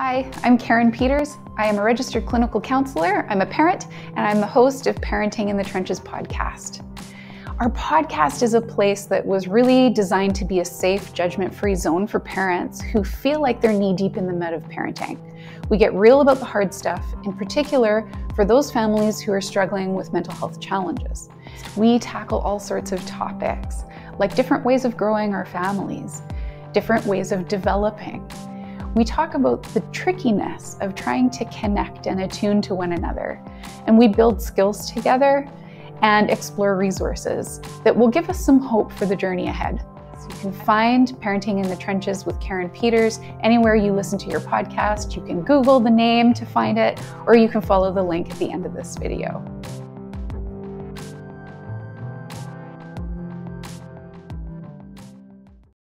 Hi, I'm Karen Peters. I am a registered clinical counselor, I'm a parent, and I'm the host of Parenting in the Trenches podcast. Our podcast is a place that was really designed to be a safe, judgment free zone for parents who feel like they're knee deep in the mud of parenting. We get real about the hard stuff, in particular for those families who are struggling with mental health challenges. We tackle all sorts of topics, like different ways of growing our families, different ways of developing. We talk about the trickiness of trying to connect and attune to one another, and we build skills together and explore resources that will give us some hope for the journey ahead. So you can find Parenting in the Trenches with Karen Peters anywhere you listen to your podcast. You can Google the name to find it, or you can follow the link at the end of this video.